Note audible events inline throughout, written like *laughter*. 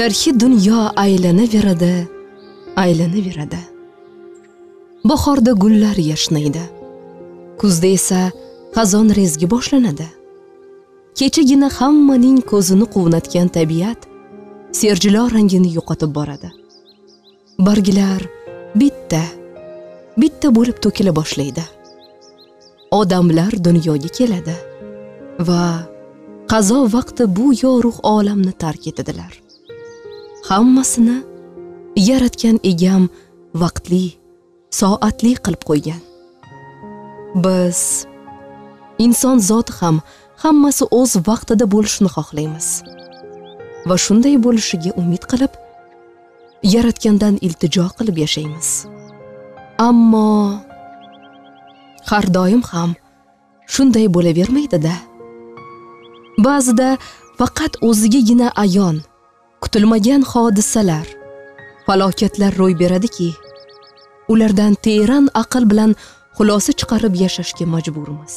charxi dunyo aylanaveradi aylanaveradi. Bahorda gullar yashnaydi. Kuzda esa xazon rezgi boshlanadi. Kechagina hammaning ko'zini quvnatgan tabiat serjilo rangini yo'qotib boradi. Barglar bitta bitta bo'lib to'kila boshlaydi. Odamlar dunyoga keladi va qazo vaqti bu yorug' olamni tark etadilar. Hammasini yaratgan egam vaqtli soatli qilib qo'ygan. Biz inson zoti ham hammasi o'z vaqtida bo'lishini xohlaymiz va shunday bo'lishiga umid qilib yaratgandan iltijo qilib yashaymiz. Ammo har doim ham shunday bo'lavermaydida. Ba'zida faqat o'zigagina ayon kutilmagan hodisalar falokatlar ro'y beradiki ulardan teran aql bilan xulosa chiqarib yashashga majburmiz.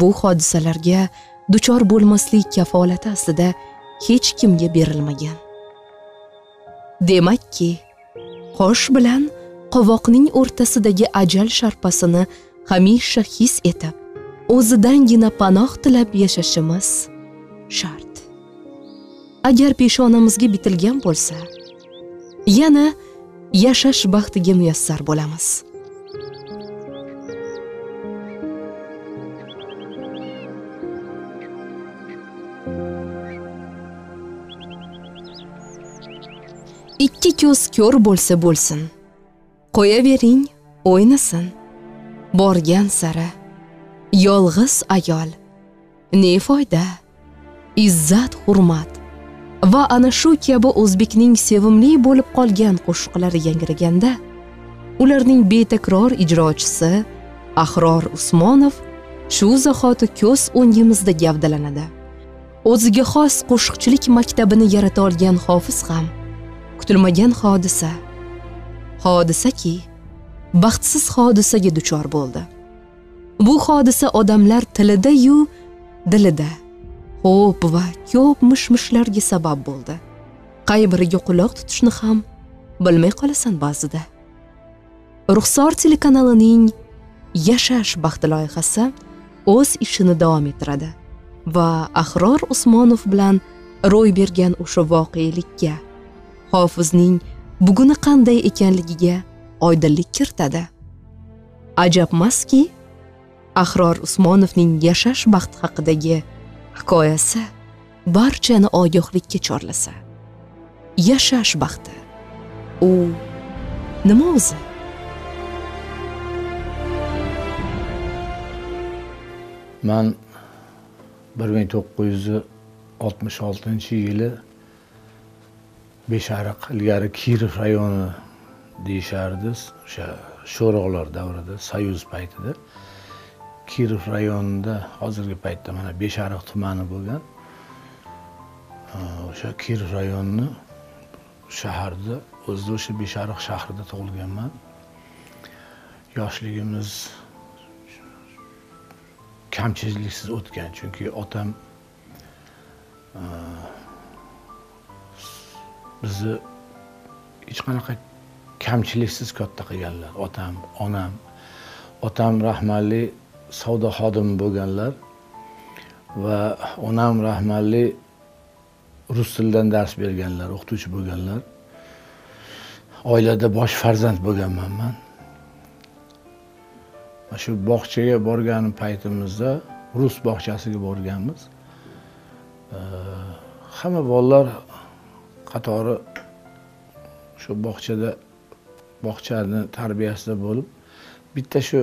Bu hodisalarga duchor bo'lmaslik kafolati aslida hech kimga berilmagan. Demakki qosh bilan qovoqning o'rtasidagi ajal sharpasini hamisha his etib o'zidangina panoh tilab yashashimiz shart. Agar peshonamizga bitilgan bo'lsa yana yashash baxtiga muyassar bo'lamiz. Ikki ko'z ko'r bo'lsa bo'lsin. Qo'yavering o'ynasin. Borgan sari yolg'iz ayol. Ne foyda? Izzat hurmat. Va ana shu kabi o'zbekning sevimli bo'lib qolgan qo'shiqlari yangraganda ularning betakror ijrochisi ahror usmonov shu zahoti ko'z o'ngimizda gavdalanadi. O'ziga xos qo'shiqchilik maktabini yarata olgan hofiz ham kutilmagan hodisa hodisaki baxtsiz hodisaga duchor bo'ldi. Bu hodisa odamlar tilida-yu dilida xo'p va ko'p mish mishlarga sabab bo'ldi. Qay biriga quloq tutishni ham bilmay qolasan ba'zida. Ruxsor telekanalining yashash baxti loyihasi o'z ishini davom ettiradi va ahror usmonov bilan ro'y bergan o'sha voqelikka hofizning buguni qanday ekanligiga oydinlik kiritadi. Ajabmaski ahror usmonovning yashash baxti haqidagi hikoyasi barchani ogohlikka chorlasa. Yashash baxti. U nima o'zi? Man bir ming to'qqiz yuz oltmish oltinchi yili beshariq ilgari kirov rayoni deyishardi. O'sha sho'roqlar davrida soyuz paytida. Kirov rayonida hozirgi paytda mana beshariq tumani bo'lgan e, o'sha kirov rayonini shaharda o'zida o'sha beshariq shahrida tug'ilganman. Yoshligimiz kamchiliksiz o'tgan chunki otam e, bizni hech qanaqa kamchiliksiz katta qilganlar. Otam onam otam rahmatli savdo xodimi bo'lganlar va onam rahmatli rus tilidan dars berganlar o'qituvchi bo'lganlar. Oilada bosh farzand bo'lganman man. Mana shu bog'chaga borgan paytimizda rus bog'chasiga borganmiz. Hamma bolalar qatori shu bog'chada bog'chani tarbiyasida bo'lib bitta shu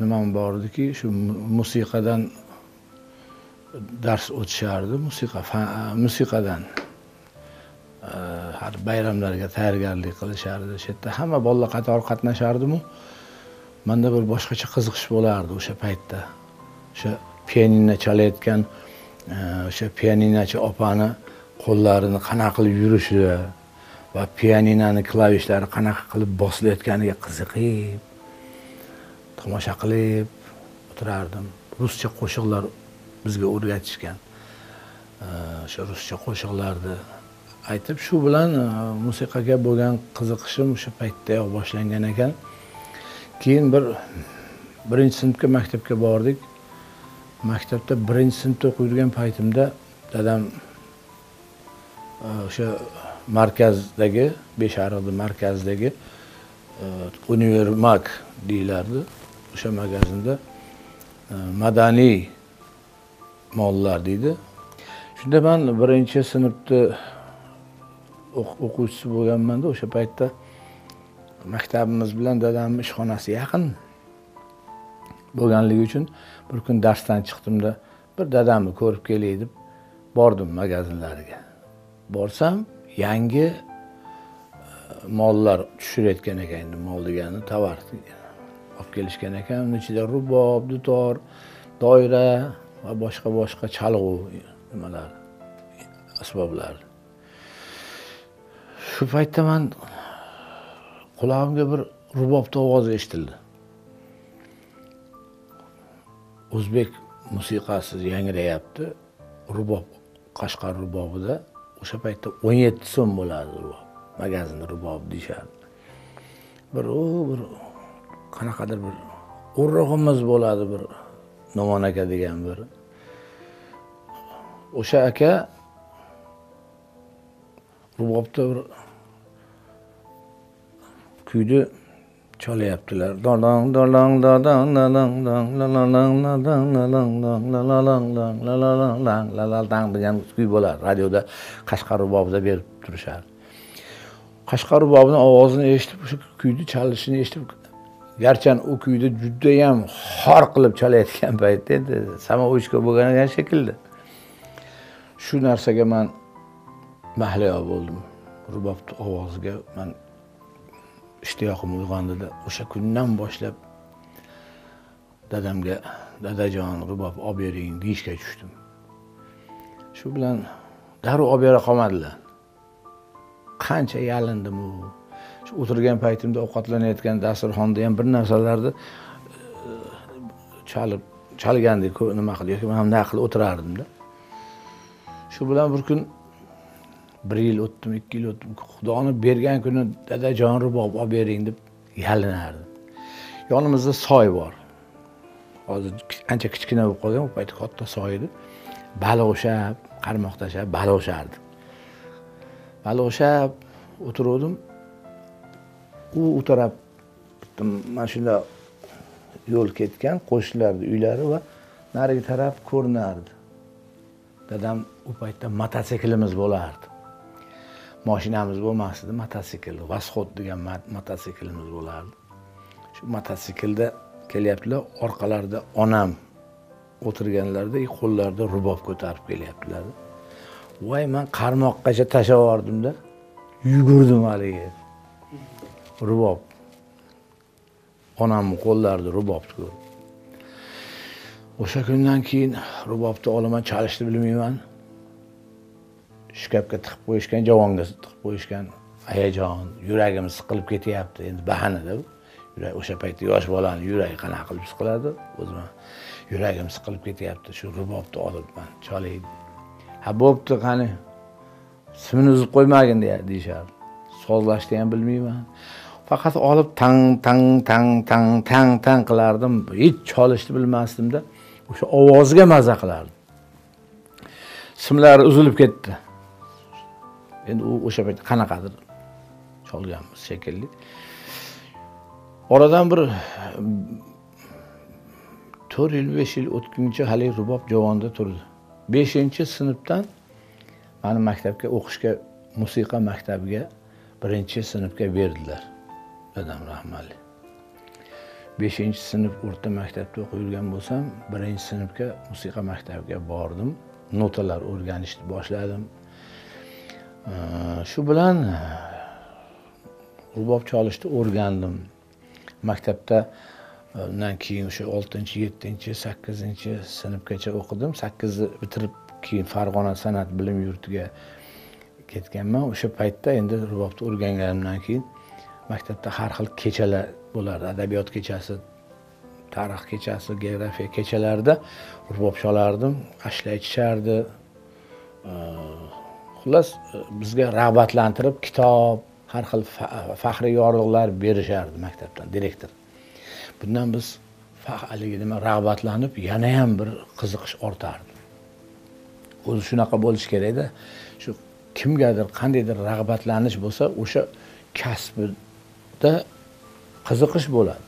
nimam bor ediki shu musiqadan dars o'tishardi musiqa musiqadan. Har bayramlarga tayyorgarlik qilishardi o'sha yerda. Hamma bolalar qatori qatnashardimu. Manda bir boshqacha qiziqish bo'lardi o'sha paytda. O'sha pianino chalayotgan o'sha pianinochi opani qo'llarini qanaqa qilib yurishi va pianinani klavishlari qanaqa qilib bosilayotganiga qiziqib tomosha qilib o'tirardim. Ruscha qo'shiqlar bizga o'rgatishgan. O'sha ruscha qo'shiqlarni aytib shu bilan e, musiqaga bo'lgan qiziqishim o'sha paytdayoq boshlangan ekan. Keyin bir birinchi sinfga maktabga bordik. Maktabda birinchi sinfda o'qib yurgan paytimda dadam o'sha markazdagi beshariqni markazidagi e, univermak deyilardi o'sha magazinda e, madaniy mollar deydi. Shunda man birinchi sinfni o'quvchisi bo'lganmanda o'sha paytda maktabimiz bilan dadamni ishxonasi yaqin bo'lganligi uchun bir kun darsdan chiqdimda bir dadamni ko'rib kelay deb bordim magazinlariga. Borsam yangi e, mollar tushirayotgan ekan endi mol degani tovar. Olib kelishgan ekan uni ichida rubob dutor doira va boshqa boshqa chalg'u nimalar asboblar. Shu paytda man qulog'imga bir rubobni ovozi eshitildi. O'zbek musiqasi yangrayapti. Rubob qashqar rubobida o'sha paytda o'n yetti so'm bo'ladi rubob magazin rubob deyishardi bir u bir qanaqadir bir urug'imiz bo'ladi bir nomon aka degan bir. O'sha aka rubobda bir kuyni cholyaptilar dolong dang dodong lalong dong dang dang lalong dong dang dang lalong lang dang degan kuy bo'lar radioda qashqar bobida berib turishar qashqar bobini ovozini eshitib o'sha kuyni chalishini eshitib garchan u kuyni judayam xor qilib chalayotgan paytda endi samovochka bo'lgan shekilli shu narsaga man mahliyo bo'ldim rubobni ovoziga man ishtiyoqim uyg'ondida o'sha kundan boshlab dadamga dadajon rubob olib bering deyishga tushdim. Shu bilan darrov olib bera qolmadilar. Qancha yalindimu? Shu o'tirgan paytimda ovqatlanayotgan dasturxonda ham bir narsalarni e, chalib chalgandek nima qilib yoki mana bunday qilib o'tirardimda. Shu bilan bir kun bir yil o'tdimi ikki yil o'tdimi xudoni bergan kuni dadajon rubob olib bering deb yalinardi yonimizda soy bor. Hozir ancha kichkina bo'lib qolgan u payt katta soy edi. Baliq ushlab qarmoq tashlab baliq ushlardik baliq ushlab o'tiruvdim. U u taraf mana shunda yo'l ketgan qo'shnilarni uylari va narigi taraf ko'rinardi. Dadam u paytda mototsiklimiz bo'lardi. Moshinamiz bo'lmasdi mototsikl восход degan mototsiklimiz bo'lardi. Shu mototsiklda kelyaptilar orqalarida onam o'tirganlarida qo'llarida rubob ko'tarib kelyaptilar. Voy man qarmoqqacha tashlab yubordimda yugurdim haligi rubob. Onamni qo'llarida rubobni ko'rib o'sha kundan keyin rubobni olaman chalishni bilmayman. Shkafga tiqib qo'yishgan javonga tiqib qo'yishgan hayajon yuragim siqilib ketyapti. Endi bahanada yurak o'sha paytda yosh bolani yuragi qanaqa qilib siqiladi? O'zim yuragim siqilib ketyapti. Shu rubobni olib man cholay. Ha bo'pti qani? Simini uzib qo'ymagin deyishardi sozlashni ham bilmayman. Faqat olib tang tang tang tang tang tang qilardim. Hech cholishni bilmasdimda. O'sha ovozga maza qilardim. Simlari uzilib ketdi. Endi u o'sha paytda qanaqadir cholganmiz shekilli. Oradan bir mm, to'rt yil besh yil o'tguncha haligi rubob javonda turdi. Beshinchi sinfdan mani maktabga o'qishga musiqa maktabiga birinchi sinfga berdilar dadam rahmatli. Beshinchi sinf o'rta maktabda o'qib yurgan bo'lsam birinchi sinfga musiqa maktabiga bordim. Notalar o'rganishni boshladim. Shu bilan e, rubob chalishni o'rgandim. Maktabda e, undan keyin o'sha oltinchi yettinchi sakkizinchi sinfgacha o'qidim. Sakkizni bitirib keyin farg'ona san'at bilim yurtiga ketganman. O'sha paytda endi rubobni o'rganganimdan keyin maktabda har xil kechalar bo'lardi adabiyot kechasi tarix kechasi geografiya kechalarida rubob cholardim ashla aytishardi xullas e, bizga rag'batlantirib kitob har xil faxriy yorliqlar berishardi maktabdan direktor. Bundan biz haligi nima rag'batlanib yana ham bir qiziqish ortardi. O'zi shunaqa bo'lishi kerakda shu kimgadir qandaydir rag'batlanish bo'lsa o'sha kasbida qiziqish bo'ladi.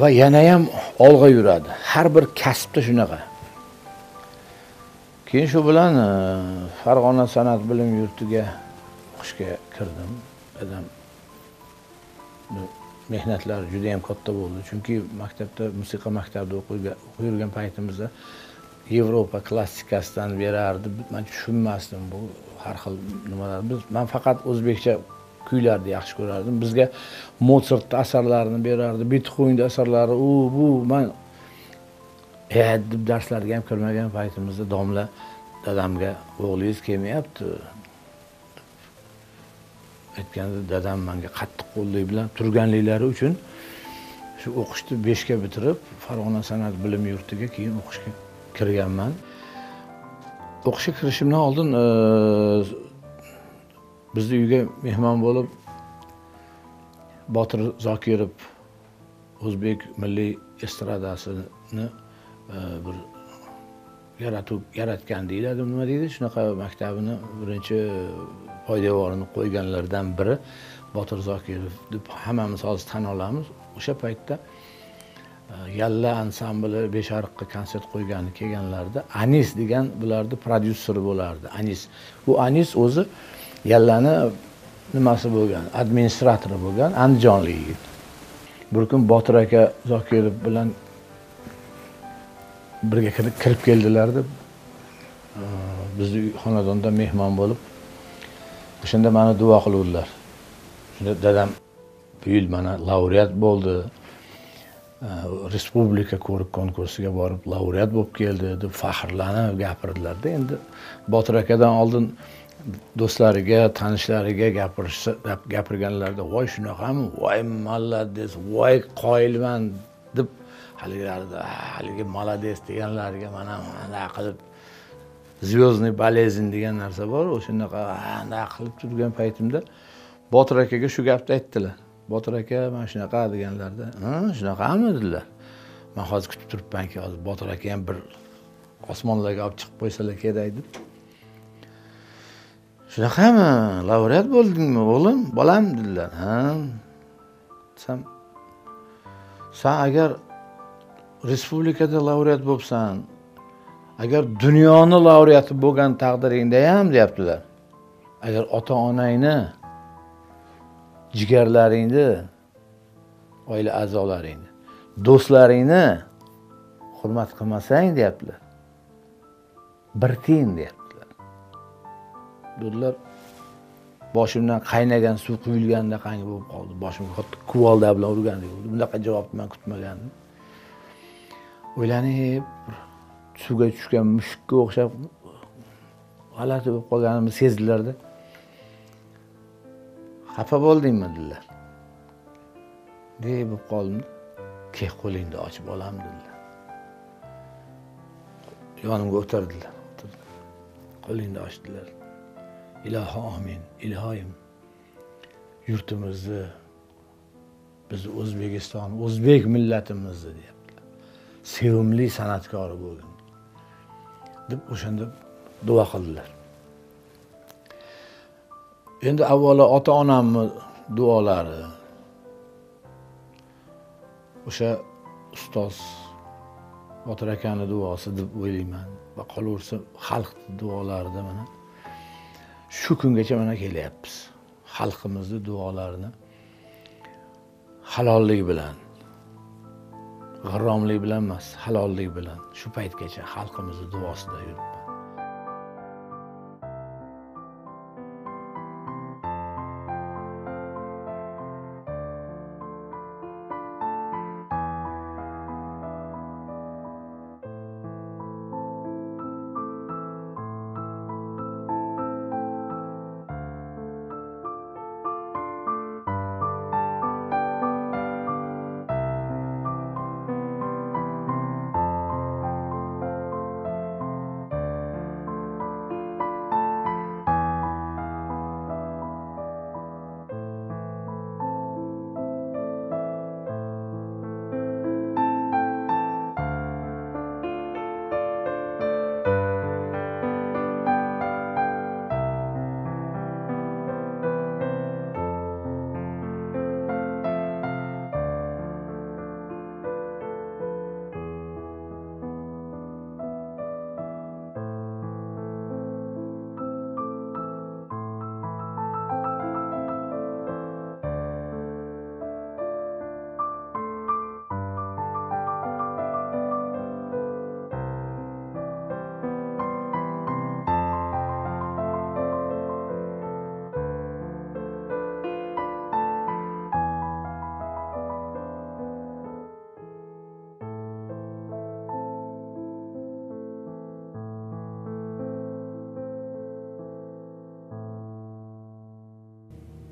Va yana ham olg'a yuradi. Har bir kasbda shunaqa. Keyin shu bilan e, farg'ona san'at bilim yurtiga o'qishga kirdim. Dadam mehnatlar juda yam katta bo'ldi. Chunki maktabda musiqa maktabida o'qib yurgan paytimizda yevropa klassikasidan berardi. Man tushunmasdim bu har xil nimalar. Biz man faqat o'zbekcha kuylarni yaxshi ko'rardim. Bizga motsartni asarlarini berardi betxovenni asarlari u bu. Man e deb darslarga ham kirmagan paytimizda domla dadamga o'g'lingiz kelmayapti. Aytganda dadam manga qattiq qo'llik bilan turganliklari uchun shu o'qishni beshga bitirib farg'ona san'at bilim yurtiga keyin o'qishga kirganman. O'qishga kirishimdan oldin e, bizni uyga mehmon bo'lib botir zokirov o'zbek milliy estradasini bir yaratib yaratgan deyiladi nima deydi? Shunaqa maktabini birinchi poydevorini qo'yganlardan biri botir zokirov deb hammamiz hozir tan olamiz. O'sha paytda e, yalla ansambli beshariqqa konsert qo'ygani kelganlarida anis degan bularni prodyuseri bo'lardi. Anis. Bu anis o'zi yallani nimasi bo'lgan? Administratori bo'lgan andijonlik yigit. Bir kun botir aka zokirov bilan birga kirib keldilar deb bizni xonadonda mehmon bo'lib o'shanda mani duo qiluvdilar. Shunda dadam bu yil mana laureat bo'ldi. Respublika ko'rik konkursiga borib laureat bo'lib keldi deb faxrlanib gapirdilarda endi botir akadan oldin do'stlariga tanishlariga gapirishsa gapirganlarida voy shunaqami voy молодец voy qoyilman deb haligilarida haligi молодец deganlariga mana anaqa qilib звездный болезнь degan narsa bor o'shanaqa anaqa qilib turgan paytimda botir akaga shu gapni aytdilar. Botir aka mana shunaqa deganlarida shunaqami dedilar. Man hozir kutib turibmanki hozir botir aka ham bir osmonlarga olib chiqib qo'ysalar kerak deb shunaqami laureat bo'ldingmi o'g'lim? Bolam dedilar. Ha desam san agar respublikada laureat bo'libsan. Agar dunyoni laureati bo'lgan taqdiringda ham deyaptilar. Agar ota onangni jigarlaringni oila a'zolaringni do'stlaringni hurmat qilmasang deyaptilar. Bir tiyin deyaptilar. Dedilar boshimdan qaynagan suv quyilgandaqangi bo'lib qoldi? Boshimga xuddi kuvolda bilan urgandek bo'ldi. Bunaqa javobni man kutmagandim. O'ylanib suvga tushgan mushukka o'xshab g'alati bo'lib qolganimni sezdilarda. Xafa bo'ldingmi dedilar. De bo'lib qoldim kel qo'lingni ochib olamiz dedilar. Yonimga o'tirdilar qo'lingni ochdilar. Ilohi omin iloyim yurtimizni bizni o'zbekiston o'zbek millatimizni deyapti sevimli san'atkori bo'lgin deb o'shanda duo qildilar. Endi avvalo ota onamni duolari. O'sha ustoz botir akani duosi deb o'ylayman va qolaversa xalqni duolarida mana shu kungacha mana kelyapmiz. Xalqimizni duolarini halollik bilan g'irromlik bilan emas halollik bilan. Shu paytgacha xalqimizni duosida yuribdi.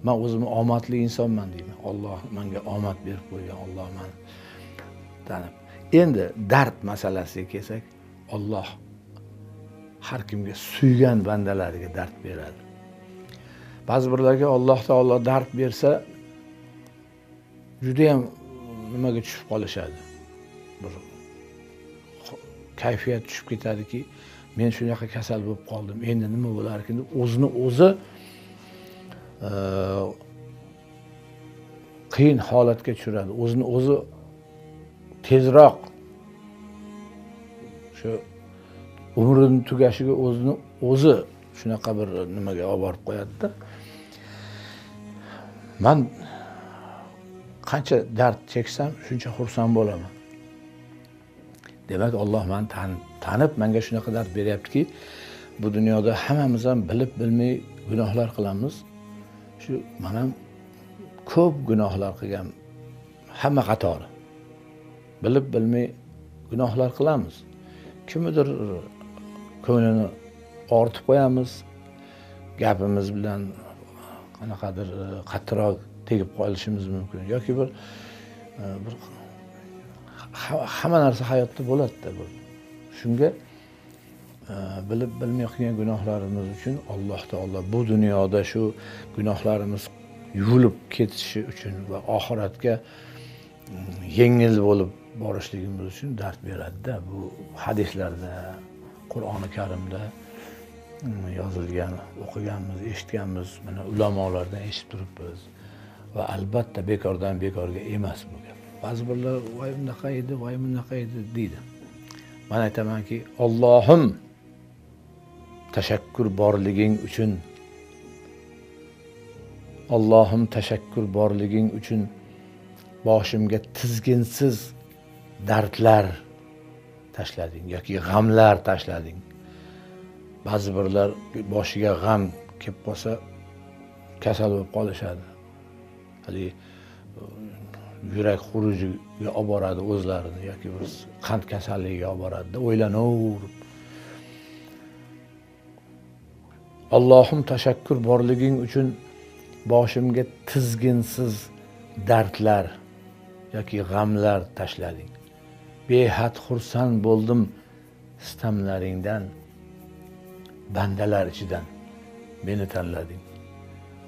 Man o'zimni omadli insonman deyman. Olloh menga omad berib qo'ygan olloh mani tanib. Endi dard masalasiga kelsak olloh har kimga suygan bandalariga dard beradi. Ba'zi birlarga alloh taolo dard bersa judayam nimaga tushib qolishadi? Bir kayfiyat tushib ketadiki men shunaqa kasal bo'lib qoldim endi nima bo'larkin deb o'zini o'zi qiyin holatga tushiradi. O'zini o'zi tezroq shu umrini tugashiga o'zini o'zi shunaqa bir nimaga olib borib qo'yadida. Man qancha dard cheksam shuncha xursand bo'laman. Demak olloh mani tanib manga shunaqa dard beryaptiki bu dunyoda hammamiz ham bilib bilmay gunohlar qilamiz. Shu man ham ko'p gunohlar qilgan hamma qatori. Bilib bilmay gunohlar qilamiz. Kimnidir ko'nglini ortib qo'yamiz. Gapimiz bilan qanaqadir e, qattiqroq tegib qolishimiz mumkin. Yoki bir e, bir hamma narsa hayotda bo'ladida bir shunga bilib bilmay qilgan gunohlarimiz uchun alloh taolo bu dunyoda shu gunohlarimiz yuvilib ketishi uchun va oxiratga mm, yengil bo'lib borishligimiz uchun dard beradida. Bu hadislarda qur'oni karimda mm, yozilgan o'qiganmiz eshitganmiz. Mana ulamolardan eshitib turibmiz. Va albatta bekordan bekorga emas bu gap. Ba'zi birlar voy bunaqa edi voy bunaqa edi deydi. Man aytamanki ollohim tashakkur borliging uchun allohim tashakkur borliging uchun boshimga tizginsiz dardlar tashlading yoki g'amlar tashlading. Ba'zi birlar boshiga g'am kelib qolsa kasal bo'lib qolishadi. Haligi uh, yurak xurujiga olib boradi o'zlarini yoki bir qand kasalligiga olib boradida o'ylanaverib allohim tashakkur borliging uchun boshimga tizginsiz dardlar yoki g'amlar tashlading behad xursand bo'ldim sitamlaringdan bandalar ichidan meni tanlading.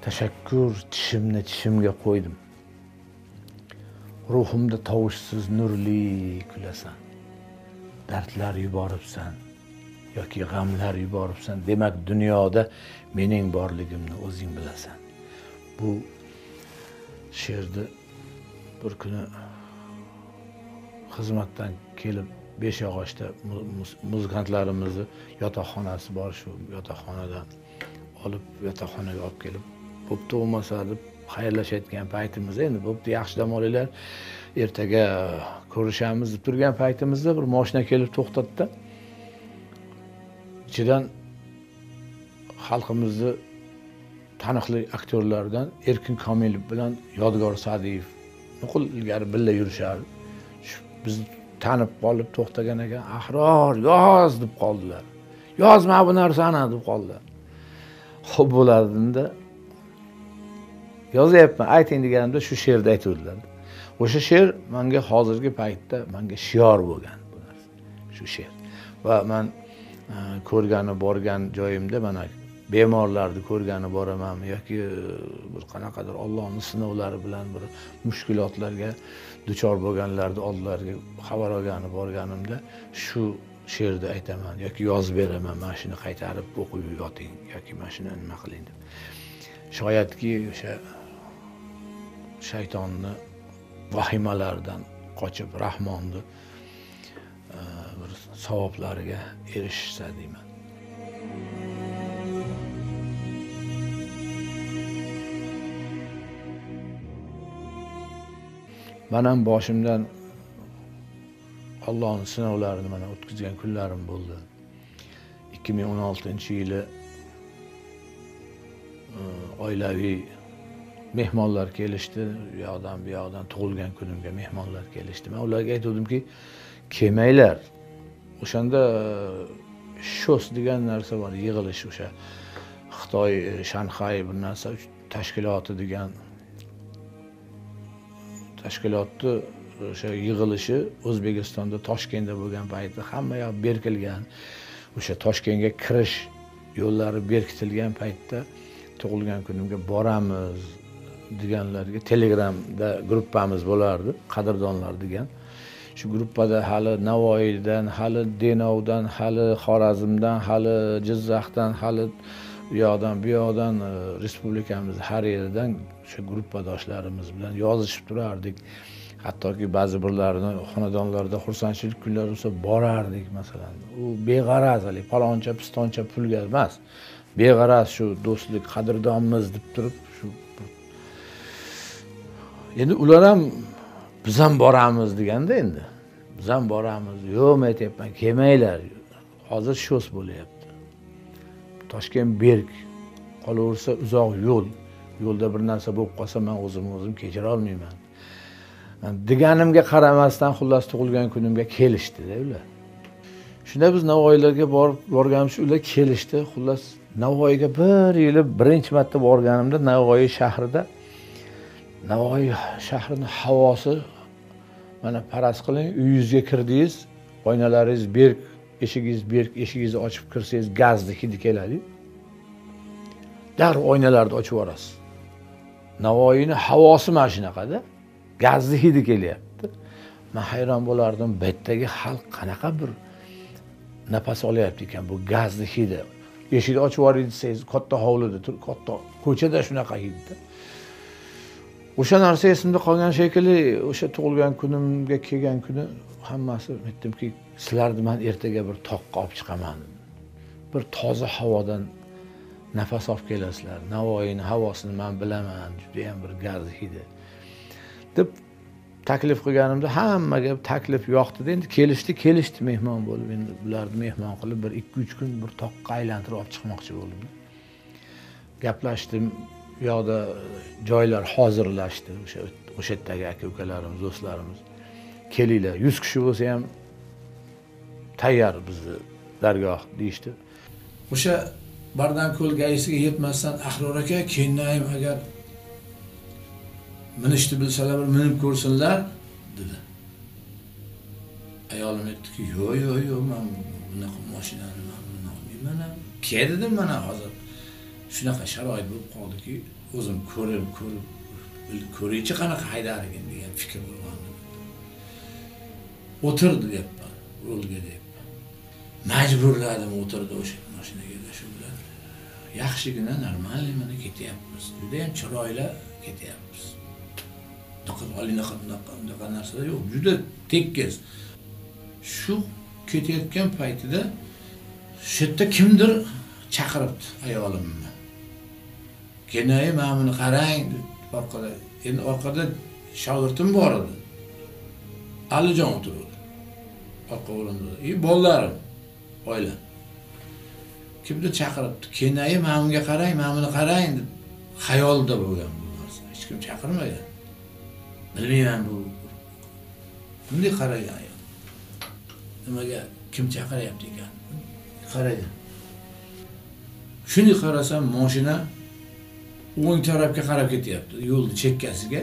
Tashakkur tishimni tishimga qo'ydim. Ruhimda tovushsiz nurli kulasan. Dardlar yuboribsan. Yoki g'amlar yuboribsan. Demak dunyoda mening borligimni o'zing bilasan. Bu she'rni bir kuni xizmatdan kelib beshyog'ochda muzikantlarimizni yotoqxonasi bor shu yotoqxonadan olib yotoqxonaga olib kelib bo'pti bo'lmasa deb xayrlashayotgan paytimiz endi bo'pti yaxshi dam olinglar. Ertaga ko'rishamiz deb turgan paytimizda bir moshina kelib to'xtatdi. Ichidan xalqimizni taniqli aktyorlardan erkin komilov bilan yodgor sa'diyev. Nuqul ilgari birga yurishardi. Bizni tanib qolib to'xtagan ekan ahror yoz! deb qoldilar. Yozma bu narsani! deb qoldilar. Ho'p bo'ladimda yozyapman ayting deganimda shu she'rni aytuvdilar. O'sha she'r manga hozirgi paytda manga shior bo'lgan bu narsa shu she'r. Va man ko'rgani borgan joyimda mana bemorlarni ko'rgani boramanmi yoki e, bir qanaqadir ollohni sinovlari bilan bir mushkulotlarga duchor bo'lganlarni oldilariga xabar olgani borganimda shu she'rni aytaman. Yoki yozib beraman mana shuni qaytarib o'qib yoting yoki mana shuni nima qiling? deb. Shoyatki o'sha shaytonni vahimalaridan qochib rahmonni savoblariga erishsa deyman. Man ham boshimdan ollohni sinovlarini mana o'tkazgan kunlarim bo'ldi. ikki ming o'n oltinchi yili e, oilaviy mehmonlar kelishdi. U yoqdan bu yoqdan tug'ilgan kunimga mehmonlar kelishdi. Man ularga aytuvdimki kelmanglar. O'shanda shos degan narsa bor yig'ilish o'sha xitoy e, shanxay bir narsa tashkiloti degan tashkilotni e, o'sha yig'ilishi o'zbekistonda toshkentda bo'lgan paytda hamma yoq berkilgan. O'sha toshkentga kirish yo'llari berkitilgan paytda tug'ilgan kunimga boramiz deganlarga telegramda gruppamiz bo'lardi qadrdonlar degan. Shu gruppada hali navoiydan hali denovdan hali xorazmdan hali jizzaxdan hali u yoqdan bu yoqdan e, respublikamiz har yeridan o'sha gruppadoshlarimiz bilan yozishib turardik. Hattoki ba'zi birlarini xonadonlarda xursandchilik kunlari bo'lsa borardik masalan. U beg'araz haligi paloncha pistoncha pulga emas. Beg'araz shu do'stlik qadrdonmiz deb turib shu endi ular ham biz ham boramiz deganda endi. Biz ham boramiz. Yo'q men aytyapman kelmanglar. Hozir shos bo'lyapti. Toshkent berk qolaversa uzoq yo'l. Yo'lda bir narsa bo'lib qolsa man o'zimni o'zim kechira olmayman. Deganimga qaramasdan xullas tug'ilgan kunimga kelishdida ular. Shunda biz navoiylarga borib borganimiz ular kelishdi. Xullas navoiyga bir yili birinchi marta borganimda navoiy shahrida navoiy shahrini havosi mana faraz qiling uyingizga kirdingiz oynalaringiz berk eshigingiz berk eshigingizni ochib kirsangiz gazni hidi keladi. Darrov oynalarni ochib yuborasiz. Navoiyni havosi mana shunaqada gazni hidi kelyapti. Man hayron bo'lardim bu yerdagi xalq qanaqa bir nafas olyapti ekan bu gazni hidi eshikni ochib yuboring desangiz katta hovlida katta ko'chada shunaqa hidda o'sha narsa esimda qolgan shekilli o'sha tug'ilgan kunimga kelgan kuni hammasi aytdimki sizlarni man ertaga bir toqqa olib chiqaman. Bir toza havodan nafas olib kelasizlar. Navoiyni havosini man bilaman judayam bir gardi hidi deb taklif qilganimda hammaga taklif yoqdida endi kelishdi kelishdi mehmon bo'lib endi bularni mehmon qilib bir ikki uch kun bir toqqa aylantirib olib chiqmoqchi bo'ldim. Gaplashdim. U yoqda joylar hozirlashdi. O'sha o'sha yerdagi aka ukalarimiz do'stlarimiz kelinglar. Yuz kishi bo'lsa ham tayyor bizni dargoh deyishdi. O'sha bardanko'l gaisiga yetmasdan ahror aka keyin agar minishni bilsalar bir minib ko'rsinlar dedi. Ayolim aytdiki yo'q yo'q yo'q man bunaqa mashinani man olmayman." ke dedim mana hozir. Shunaqa sharoit bo'lib qoldiki o'zim ko'rib ko'rib ko'raychi qanaqa haydar ekan degan fikr bo'lgandi. O'tirdi deyapman rulga deyapman majburladim o'tirdi o'sha mashinaga shu bilan. Yaxshigina нормальный mana ketyapmiz judayam chiroyli ketyapmiz. Bunaqa bunaqa bunaqa narsalar yo'q juda tekis. Shu ketayotgan paytida shu yerda kimdir chaqiribdi ayolimni. Keyin mana buni qarang orqada endi orqada shogirdim bor edi. Alijon o'tiribdi orqa o'rindiqda и bolalarim oila. Kimdir chaqiribdi? Kenayi mana bunga qarang mana buni qarang deb xayolda bo'lgan bu narsa. Hech kim chaqirmagan. Bilmayman bu. Bunday qaragan ayol. Nimaga kim chaqiryapti ekan? Qaragan shunday qarasam moshina o'ng tarafga qarab ketyapti. Yo'lni chekkasiga.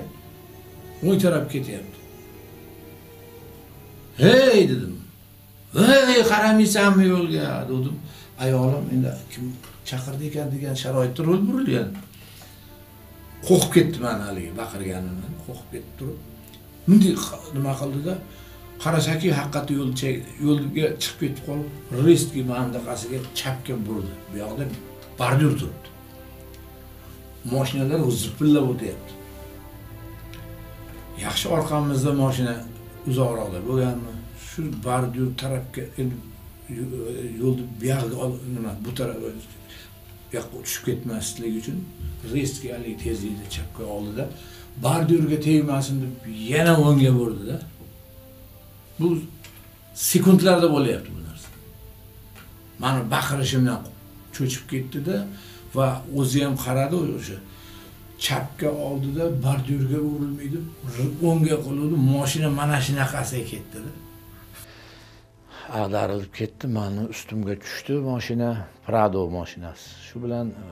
O'ng tarafga ketyapti. Hey dedim. Hey qaramaysanmi yo'lga? Dedim. Ayolim endi kim chaqirdi ekan degan sharoitda ro'l burilgan. Qo'rqib ketdi man haligi baqirganimdan qo'rqib ketib turib. Bunday nima qildida? Qarasaki haqiqatda yo'l yo'lga chiqib ketib qolib restki mana bunaqasiga chapga burdi. Bu yoqda bordyur turibdi moshinalar zipillab o'tyapti yaxshi orqamizda moshina uzoqroqda bo'lganmi? Shu bordyur tarafga endi yo'lni buyog'iga nima bu taraf bu yoqqa tushib ketmaslik uchun riskga haligi tezlikda chapga oldida bordyurga tegmasin deb yana o'ngga burdida bu sekundlarda bo'lyapti bu narsa. Mani baqirishimdan cho'chib ketdida va o'zi ham qaradi o'sha. Chapga oldida bordyurga urilmaydi o'ngga qiluvdi moshina mana shunaqasiga ketdida. Ag'darilib ketdi mani ustimga tushdi moshina prado moshinasi. Shu bilan e,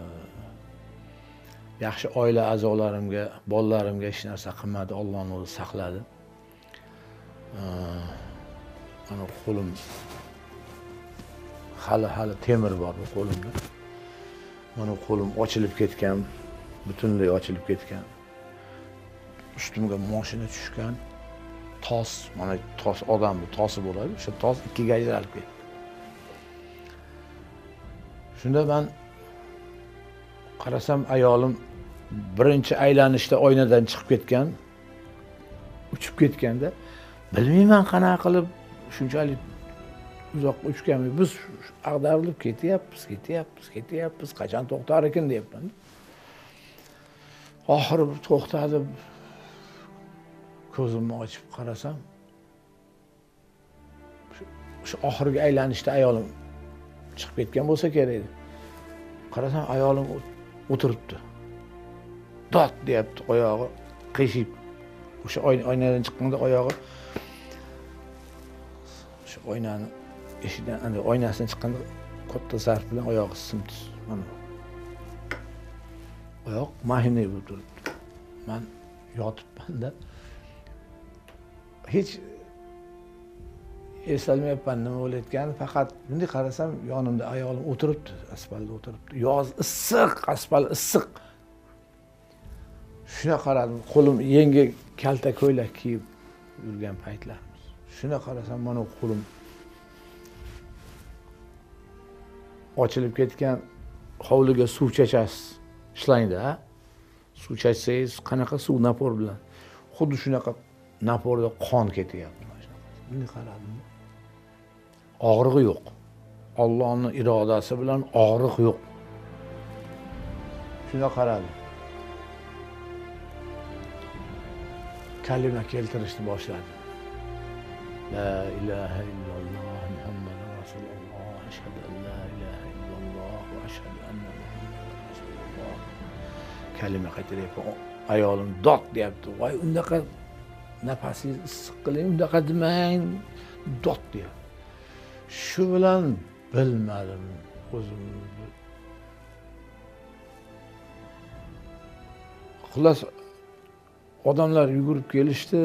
yaxshi oila a'zolarimga bolalarimga hech narsa qilmadi ollohni o'zi saqladi. E, mana qo'lim hali hali temir bor bu qo'limda. Mana qo'lim ochilib ketgan butunlay ochilib ketgan. Ustimga moshina tushgan. Tos mana tos odamni tosi bo'ladi. O'sha tos ikkiga ajralib ketdi. Shunda man qarasam ayolim birinchi aylanishda oynadan chiqib ketgan uchib ketganda bilmayman qanaqa qilib shunchalik uzoqqa uchgan biz ag'darilib ketyapmiz ketyapmiz ketyapmiz. Qachon to'xtar ekan deyapman. Oxiri to'xtadi ko'zimni ochib qarasam shu oxirgi aylanishda ayolim chiqib ketgan bo'lsa kerak edi. Qarasam ayolim o'tiribdi. Dod deyapti oyog'i qiyshiq o'sha oynadan chiqqanda oyog'i o'sha oynani eshikdan oynasidan chiqqanda katta zarf bilan oyog'i simdi mana. Oyoq mashinadek bo'lib turibdi. Man yotibmanda hech eslolmayapman nima bo'layotganini faqat bunday qarasam yonimda ayolim o'tiribdi asfaltda o'tiribdi. Yoz issiq asfalt issiq. Shuna qaradim qo'lim yengil kalta ko'ylak kiyib yurgan paytlarimiz. Shuna qarasam mana qo'lim ochilib ketgan hovliga suv chachasiz. Ishlangda suv chachsangiz qanaqa suv napor bilan? Xuddi shunaqa naporda qon ketyapti. Bunday qaradim og'rig'i yo'q. Ollohni irodasi bilan og'riq yo'q. Shunda qaradim kalima keltirishni boshladi la ilaha illalloh kalima qaytaryapman ayolim dod deyapti. Voy unaqa nafasingiz issiq qiling unaqa demang dod deyapti. Shu bilan bilmadim o'zimni. Xullas odamlar yugurib kelishdi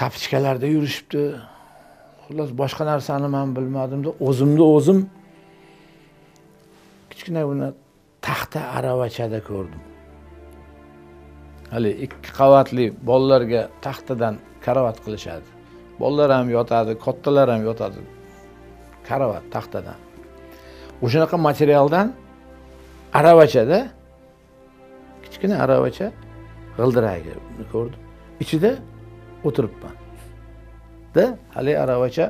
tapichkalarda yurishibdi. Xullas boshqa narsani man bilmadimda o'zimni o'zim. Kichkina bir taxta aravachada ko'rdim. Hali ikki qavatli bolalarga taxtadan karavot qilishadi. Bolalar ham yotadi kattalar ham yotadi. Karavot taxtadan. O'shanaqa materialdan aravachada kichkina aravacha g'ildiragi ko'rdim. Ichida o'tiribman. Da haligi aravacha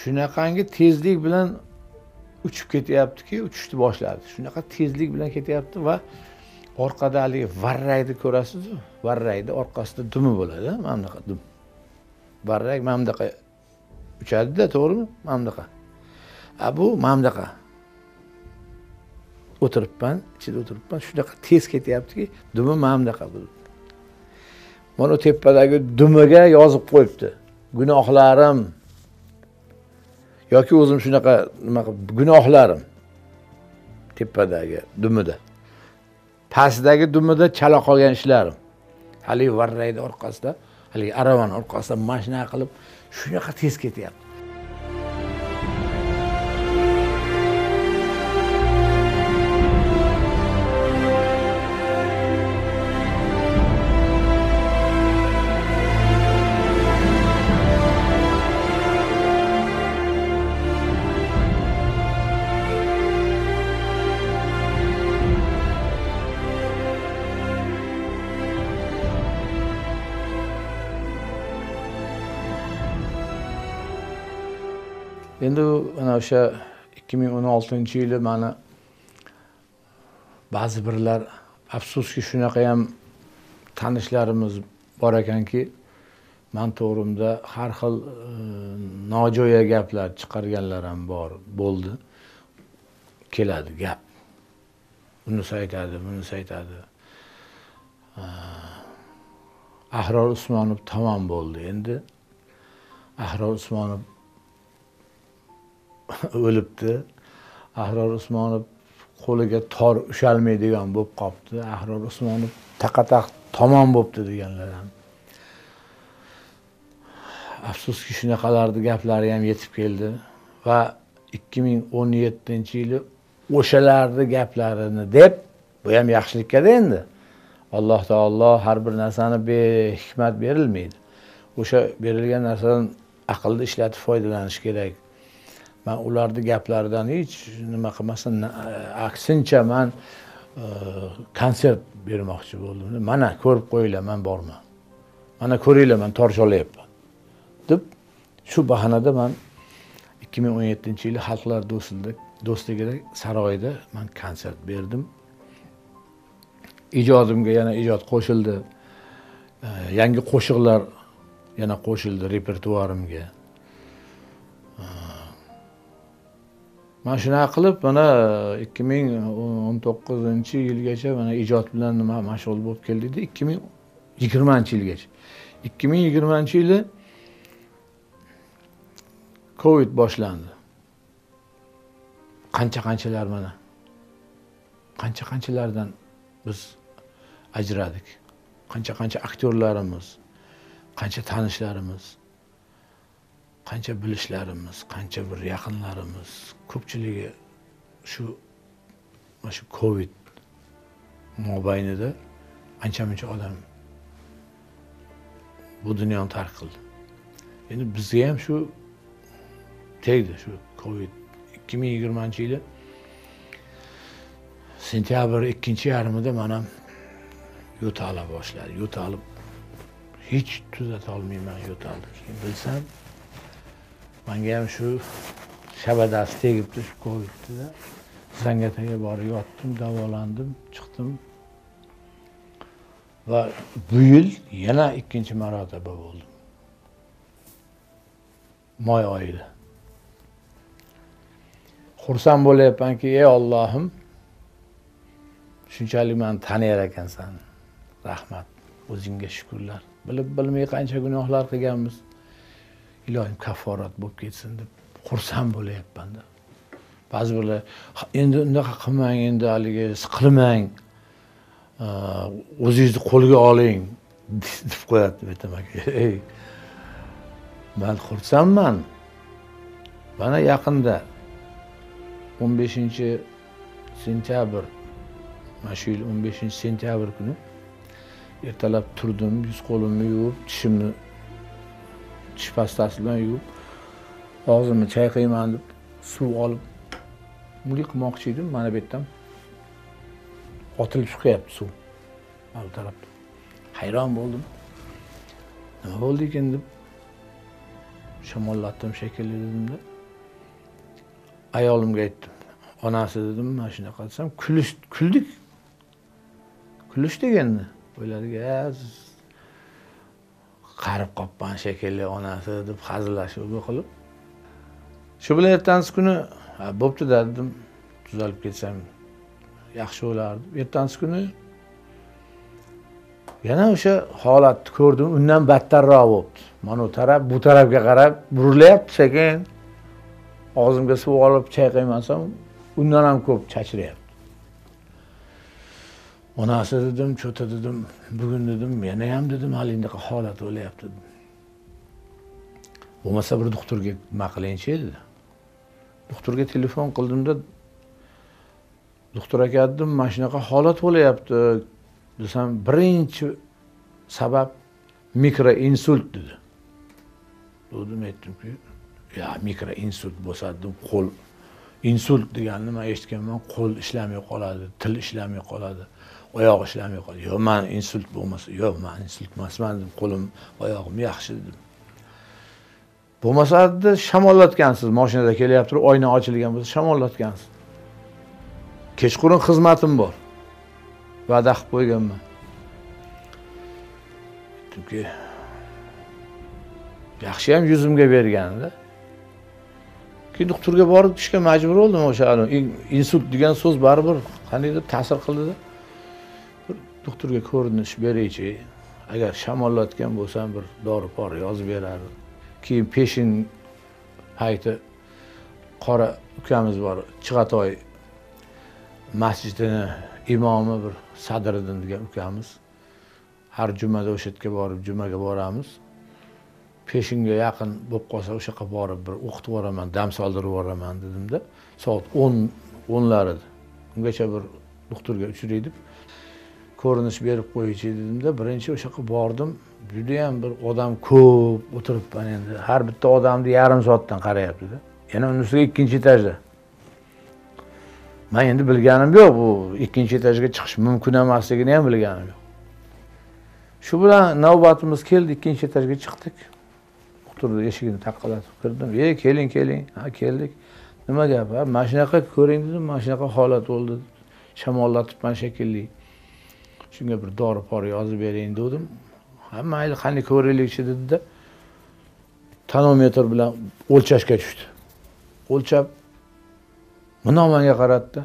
shunaqangi tezlik bilan uchib ketyaptiki uchishni boshladi shunaqa tezlik bilan ketyapti va orqada haligi varrakni ko'rasizu. Varrakni orqasida dumi bo'ladi mana bunaqa dum. Varrak mana bunaqa uchadida to'g'rimi? Mana bunaqa. A bu mana bunaqa. O'tiribman ichida o'tiribman. Shunaqa tez ketyaptiki dumi mana bunaqa mana tepadagi dumiga yozib qo'yibdi. Gunohlarim yoki o'zim shunaqa nima qilib gunohlarim tepadagi dumida. Pastdagi dumida chala qolgan ishlarim. Haligi varrayni orqasida haligi aravani orqasida mana shunaqa qilib shunaqa tez ketyapti. Mana o'sha ikki ming o'n oltinchi yili mani ba'zi birlar afsuski shunaqa ham tanishlarimiz bor ekanki man to'g'rimda har xil e, nojo'ya gaplar chiqarganlar ham bor bo'ldi. Keladi gap. Bunisi aytadi bunisi aytadi e, ahror usmonov tamom bo'ldi endi. Ahror usmonov *laughs* o'libdi. Ahror usmonov qo'liga tor ushalmaydigan bo'lib qolibdi ahror usmonov taqataq tomon bo'libdi deganlar ham. Afsuski shunaqalarni gaplari ham yetib keldi va ikki ming o'n yettinchi yili o'shalarni gaplarini deb bu ham yaxshilikkada endi. Alloh taolo har bir narsani behikmat berilmaydi. O'sha berilgan narsadan aqlni ishlatib foydalanish kerak. Man ularni gaplaridan hech nima qilmasdan aksincha man e, konsert bermoqchi bo'ldim. Mana ko'rib qo'yinglar man borman. Mana ko'ringlar man torch olyapman. Deb shu bahonada man ikki ming o'n yettinchi yili xalqlar do'stligida saroyda man konsert berdim. Ijodimga yana ijod qo'shildi. E, yangi qo'shiqlar yana qo'shildi repertuarimga. E, mana shunaqa qilib mana ikki ming o'n to'qqizinchi yilgacha mana ijod bilan nima mashg'ul bo'lib keldikda ikki ming yigirmanchi yilgacha. Ikki ming yigirmanchi yili covid boshlandi. Qancha qanchalar mana qancha qanchalardan biz ajradik? Qancha qancha aktyorlarimiz qancha tanishlarimiz qancha bilishlarimiz qancha bir yaqinlarimiz ko'pchiligi shu mana shu covid mobaynida ancha muncha odam bu dunyoni tark qildi. Endi bizga ham shu tegdi shu covid ikki ming yigirmanchi yili. Sentyabr ikkinchi yarmida mana ham yo'tala boshladi. Yo'talib hech tuzatolmayman yo'talni bilsam manga ham shu shabadasi tegibdi shu covidda zangataga borib yotdim davolandim chiqdim. Va bu yil yana ikkinchi marotaba bo'ldim. Moy oyida. Xursand bo'lyapmanki ey ollohim shunchalik mani taniyar ekansan. Rahmat o'zingga shukurlar. Bilib bilmay qancha gunohlar qilganmiz. Ilohim kafforat bo'lib ketsin deb xursand bo'lyapmanda. Ba'zi birlar endi unaqa qilmang endi haligi siqilmang o'zingizni qo'lga oling *laughs* deb qo'yadi aytaman *laughs* ey man xursandman. Mana yaqinda o'n beshinchi sentyabr mana shu yil o'n beshinchi sentyabr kuni ertalab turdim yuz qo'limni yuvib tishimni tish pastasi bilan yuvib og'zimni chayqayman deb suv olib bunday qilmoqchi edim mana bu yerdan otilib chiqyapti suv. Mana bu tarafda hayron bo'ldim. Nima bo'ldi ekan deb shamollatdim shekilli dedimda ayolimga aytdim. Onasi dedim mana shunaqa desam kulish kuldik. Kulish endi o'yladik qarib qolibman shekilli onasi deb hazillashib bu qilib shu bilan ertasi kuni bo'ptida dedim tuzalib ketsam yaxshi bo'lardi. Ertasi kuni yana o'sha holatni ko'rdim undan battarroq bo'libdi mana u taraf bu tarafga qarab burilyapti sekin og'zimga suv olib chayqaymasam undan ham ko'p chachrayapti onasi dedim cho'ta dedim bugun dedim yana ham dedim hali bunaqa holat bo'lyapti bo'lmasa bir doktorga nima qilingchi dedi doktorga telefon qildimda doktor aka dedim mana shunaqa holat bo'lyapti desam birinchi sabab mikroinsult dedi. Dedim aytdimki yo mikroinsult bo'lsa dedim qo'l insult deganni man eshitganman qo'l ishlamay qoladi til ishlamay qoladi oyoq ishlamay qoladi yo'q man insult bo'lmasa yo'q man insult emasman dedim qo'lim oyog'im yaxshi dedim. Bo'lmasa shamollatgansiz. Mashinada kelyapti turib oyna ochilgan bo'lsa shamollatgansiz. Kechqurun xizmatim bor. Va'da qilib qo'yganman. Aytdimki yaxshiyam yuzimga berganda. Keyin doktorga borib tushishga majbur bo'ldim o'sha insult degan so'z baribir qandaydir ta'sir qildida. Doktorga ko'rinish beraychi. Agar shamollatgan bo'lsam bir dori pori yozib berardi keyin peshin payti qora ukamiz bor chig'atoy masjidini imomi bir sadriddin degan ukamiz. Har jumada o'sha yerga borib jumaga boramiz. Peshinga yaqin bo'lib qolsa o'sha yoqqa borib bir o'qitib yuboraman dam soldirib yuboraman dedimda soat o'n o'nlar edi. Ungacha bir doktorga uchray deb ko'rinish berib qo'yichi dedimda birinchi o'sha yoqqa bordim. Judayam bir odam ko'p o'tiribman endi har bitta odamni yarim soatdan qarayaptida. Yana uni ustiga ikkinchi etajda. Man endi bilganim yo'q bu ikkinchi etajga chiqish mumkin emasligini ham bilganim yo'q. Shu bilan navbatimiz keldi ikkinchi etajga chiqdik. Turdi eshigini taqillatib kirdim. E keling keling. Ha keldik. Nima gap ha? Mana shunaqa ko'ring dedim mana shunaqa holat bo'ldi shamollatibman shekilli. Shunga bir dori pori yozib bering dedim. Ha mayli qani ko'raylikchi dedida tonometr bilan o'lchashga tushdi. O'lchab mundoq manga qaradida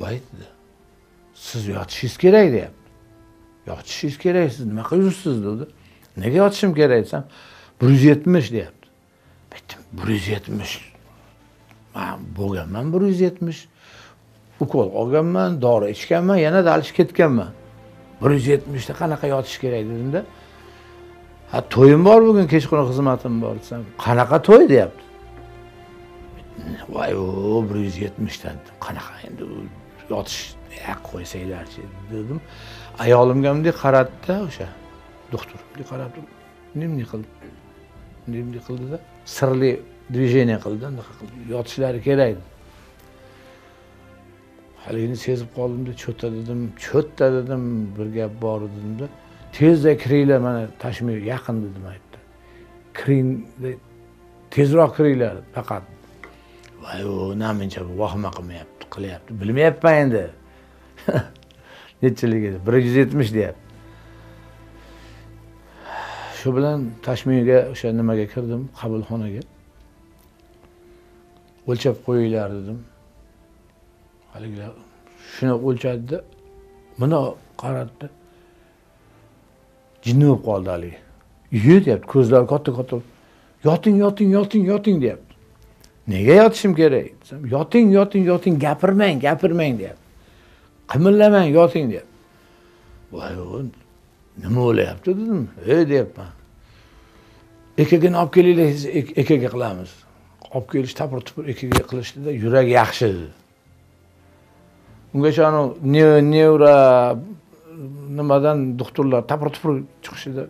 voy dedi siz yotishingiz kerak deyapti. Yotishingiz kerak siz nima qilib yuribsiz dedi. Nega yotishim kerak desam bir yuz yetmish deyapti. Aytdim bir yuz yetmish. Man bo'lganman bir yuz yetmish. Ukol olganman dori ichganman yana dalish ketganman. Bir yuz yetmishda qanaqa yotish kerak dedimda. Ha to'yim bor bugun kechqurun xizmatim bor desam qanaqa to'y deyapti. Voy u bir yuz yetmishdan qanaqa endi yotish qo'ysanglarchi dedim. Ayolimga bunday qaradida o'sha doktor bunday qarab turib nimni qildi? Bunday qildida? Sirli движение qildi anaqa qildi. Yotishlari kerak. Haligini sezib qoldimda cho'ta dedim cho'tta dedim bir gap bor dedimda tezda kiringlar mana tashmir yaqin dedim aytdi. Kiring tezroq kiringlar faqat. Voy namuncha vahima qilmayapti qilyapti bilmayapman endi. *laughs* Nechiligini bir yuz yetmish deyapti. Shu bilan tashmiga o'sha nimaga kirdim qabulxonaga. O'lchab qo'yinglar dedim. Haligilar shunaqa o'lchadida bundoq qaratdi. Jinni bo'lib qoldi haligi iye deyapti ko'zlari katta katta. Yoting yoting yoting yoting deyapti. Nega yotishim kerak? Desam yoting yoting yoting gapirmang gapirmang deyapti. Qimillamang yoting deyapti. Voy nima bo'lyapti dedim. E deyapman. Ekagini olib kelinglar ekaga qilamiz. Olib kelish tapir tupur ekaga qilishdida yurak yaxshi. dedi ungacha anavi nevra nimadan doktorlar tapir tupur chiqishida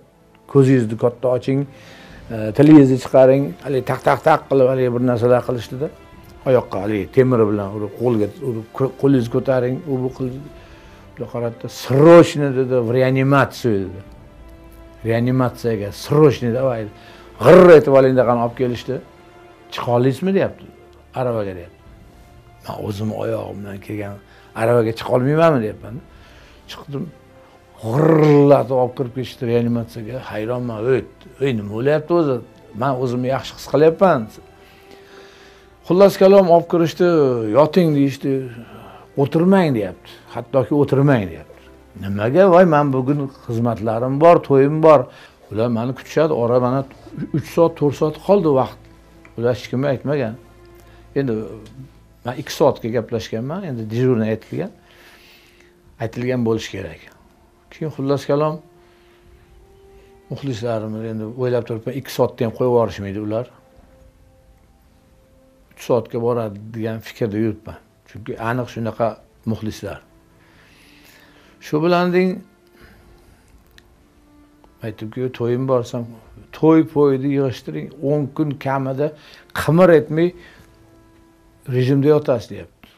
ko'zingizni katta oching e, tilingizni chiqaring haligi taq taq taq qilib haligi bir narsalar qilishdida oyoqqa haligi temir bilan urib qo'lga urib qo'lingizni ko'taring u bu qildi bunday qaradida срочно dedi в реанимацию dedi. Reanimatsiyaga срочно давай g'irr etib oling degani olib kelishdi. Chiqa olasizmi deyapti aravaga deyapti. Man o'zim oyog'im bilan kelgan aravaga chiqa olmaymanmi deyapman chiqdim g'irrillatib olib kirib ketishdi reanimatsiyaga. Hayronman ey ey nima bo'lyapti o'zi? Man o'zimni yaxshi his qilyapman. Xullas kalom olib kirishdi yoting deyishdi. O'tirmang deyapti. Hattoki o'tirmang deyapti. Nimaga? Voy man bugun xizmatlarim bor to'yim bor. Ular mani kutishadi ora mana uch soat to'rt soat qoldi vaqt. Ular hech kimga aytmagan. Endi man ikki soatga gaplashganman endi dejurniy aytilgan. Aytilgan bo'lishi kerak. Keyin xullas kalom muxlislarimiz endi o'ylab turibman ikki soatda ham qo'yib yuborishmaydi ular. Uch soatga boradi degan fikrda yuribman chunki aniq shunaqa muxlislar. Shu bilan deng aytibki to'yim borsam to'y po'yni yig'ishtiring o'n kun kamida qimir etmay rejimda yotasiz deyapti.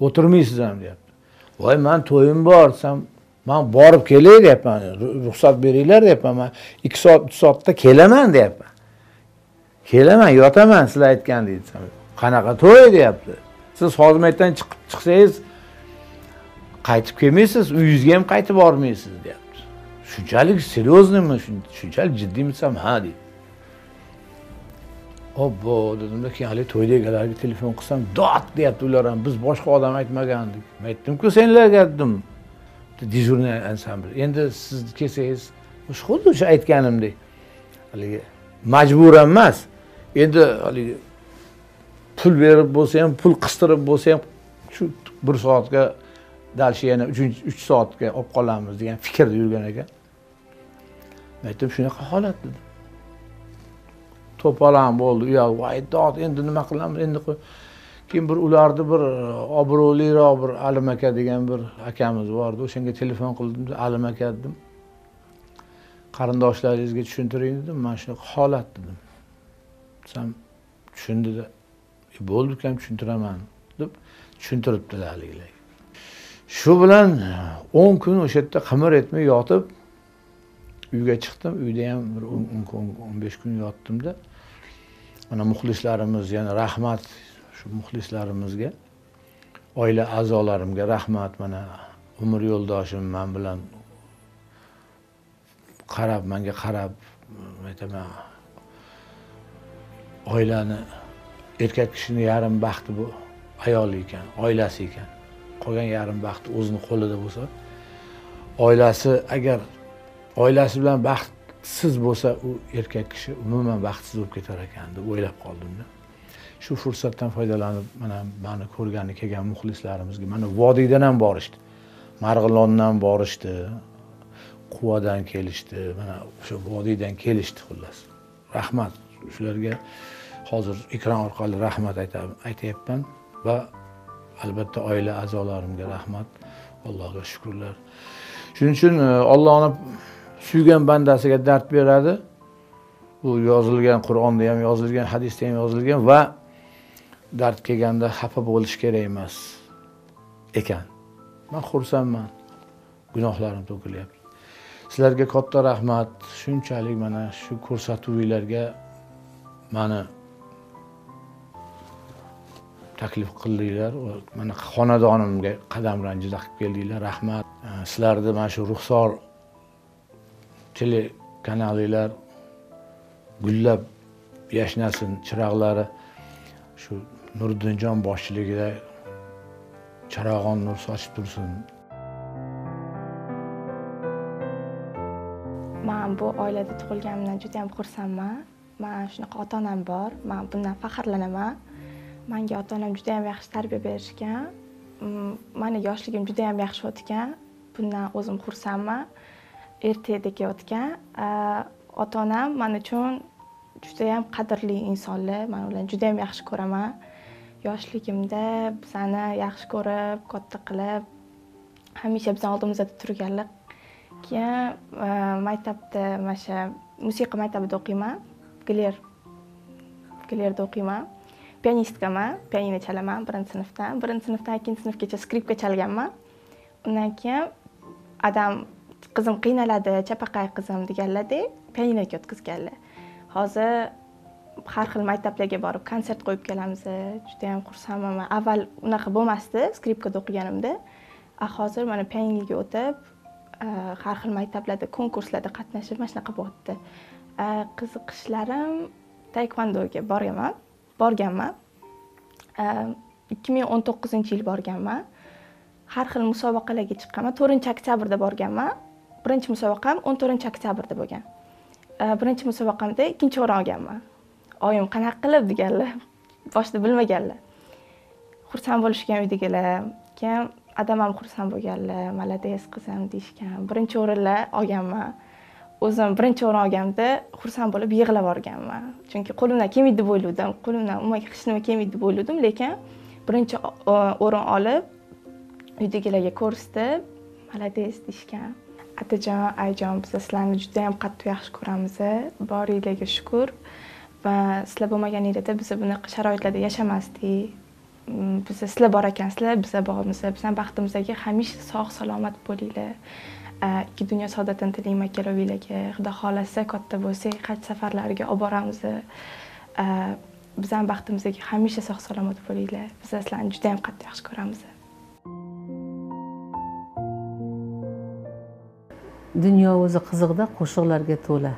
O'tirmaysiz ham deyapti. Voy man to'yim bor desam man borib kelay deyapman ruxsat beringlar deyapman man ikki soat uch soatda kelaman deyapman. Kelaman yotaman sizlar aytgandek desam qanaqa to'y deyapti? Siz hozirdan chiqib chiqsangiz qaytib kelmaysiz uyingizga ham qaytib bormaysiz deyapti. Shunchalik серьезнойmi shunchalik jiddiymi desam ha deydi. Obbo dedimda keyin haligi to'ydagilarga telefon qilsam dod deyapti ular ham biz boshqa odam aytmagandik. Man aytdimku senlarga dedim dejurniy ansambl endi siz kelsangiz xuddi o'sha aytganimdek haligi majburan emas endi haligi pul berib bo'lsa ham pul qistirib bo'lsa ham shu bir soatga дальше yana uchinchi uch soatga olib qolamiz degan fikrda yurgan ekan. Men aytdim shunaqa holat dedim. To'polon bo'ldi u yoq voy dod endi nima qilamiz? Endi keyin bir ularni bir e, obro'liroq bir alim aka degan bir akamiz bor edi o'shanga telefon qildim alim aka dedim. Qarindoshlaringizga tushuntiring dedim. Mana shunaqa holat dedim. Desam tushundida e, bo'ldi ukam tushuntiraman deb tushuntiribdilar haligilar. Shu bilan e, o'n kun o'sha yerda qimir etmay yotib uyga chiqdim. Uyda ham bir o'n besh kun yotdimda mana muxlislarimiz yana rahmat shu muxlislarimizga. Oila a'zolarimga rahmat. Mana umr yo'ldoshim man bilan qarab manga qarab aytaman oilani erkak kishini yarim baxti bu ayoli ekan oilasi ekan. Qolgan yarim baxti o'zini qo'lida bo'lsa oilasi agar oilasi bilan baxt baxtsiz bo'lsa u erkak kishi umuman baxtsiz bo'lib ketar ekan deb o'ylab qoldimda. Shu fursatdan foydalanib mana mani ko'rgani kelgan muxlislarimizga mana vodiydan ham borishdi. Marg'ilondan borishdi. Quvadan kelishdi. Mana o'sha vodiydan kelishdi xullas. Rahmat. Shularga hozir ekran orqali rahmat aytyapman va albatta oila a'zolarimga rahmat. Allohga shukurlar shuning uchun e, ollohni suygan bandasiga dard beradi. Bu yozilgan qur'onda ham yozilgan hadisda ham yozilgan va dard kelganda xafa bo'lish kerak emas ekan. Man xursandman. Gunohlarim to'kilyapti. Sizlarga katta rahmat. Shunchalik mana shu ko'rsatuvinglarga mani taklif qildinglar mana xonadonimga qadam ranjida qilib keldinglar. Rahmat. Sizlarni mana shu ruxsor telekanalinglar gullab yashnasin chiroqlari shu nuriddinjon boshchiligida charog'on nur sochib tursin. Man bu oilada tug'ilganimdan juda yam xursandman. Man shunaqa ota onam bor. Man bundan faxrlanaman. Manga ota onam juda yam yaxshi tarbiya berishgan. Mani yoshligim juda yam yaxshi o'tgan. Bundan o'zim xursandman. Ertaga ketgan ota onam man uchun judayam qadrli insonlar. Man ularni judayam yaxshi ko'raman. Yoshligimda bizani yaxshi ko'rib katta qilib hamisha bizani oldimizda turganlar keyin maktabda mana shu musiqa maktabida o'qiyman. Gler glerda o'qiyman. Pianistkaman pianino chalaman birinchi sinfdan. Birinchi sinfdan ikkinchi sinfgacha skripka chalganman. Undan keyin adam qizim qiynaladi chapaqay qizim deganlarda pianinoga o'tkazganlar hozir har xil maktablarga borib konsert qo'yib kelamiz judayam xursandman. Man avval unaqa bo'lmasdi skripkada o'qiganimda. Hozir mana pianinoga o'tib har xil maktablarda konkurslarda qatnashib mana shunaqa bo'lyapti qiziqishlarim taekvondoga borganman borganman. Ikki ming o'n to'qqizinchi yil borganman. Har xil musobaqalarga chiqqanman. To'rtinchi oktyabrda borganman. Birinchi musobaqam o'n to'rtinchi oktyabrda bo'lgan. Birinchi musobaqamda ikkinchi o'rin olganman. Oyim qanaqa qilib deganlar *laughs* boshida bilmaganlar. Xursand bo'lishgan uydagilar keyin adam ham xursand bo'lganlar молодец qizim deyishgan birinchi o'rinlar olganman. O'zim birinchi o'rin olganimda xursand bo'lib yig'lab yuborganman. Chunki qo'limdan kelmaydi deb o'ylovdim qo'limdan umuman hech nima kelmaydi deb o'ylovdim lekin birinchi e, o'rin olib uydagilarga ko'rsatib молодец deyishgan. Atajon ayajon biz sizlarni juda yam qattiq yaxshi ko'ramiz boringlarga shukur. Va sizlar bo'lmaganinglarda biz bunaqa sharoitlarda yashamasdik. Mm, biz sizlar bor ekansizlar biza bormiz Bizning baxtimizga hamisha sog' salomat bo'linglar ikki dunyo saodatini tilayman ikkalovilarga xudo xohlasa katta bo'lsak haj safarlariga olib boramiz bizani baxtimizga hamisha sog' salomat bo'linglar. Biz sizlarni juda yam qattiq yaxshi ko'ramiz dunyo o'zi qiziqda qo'shiqlarga to'la.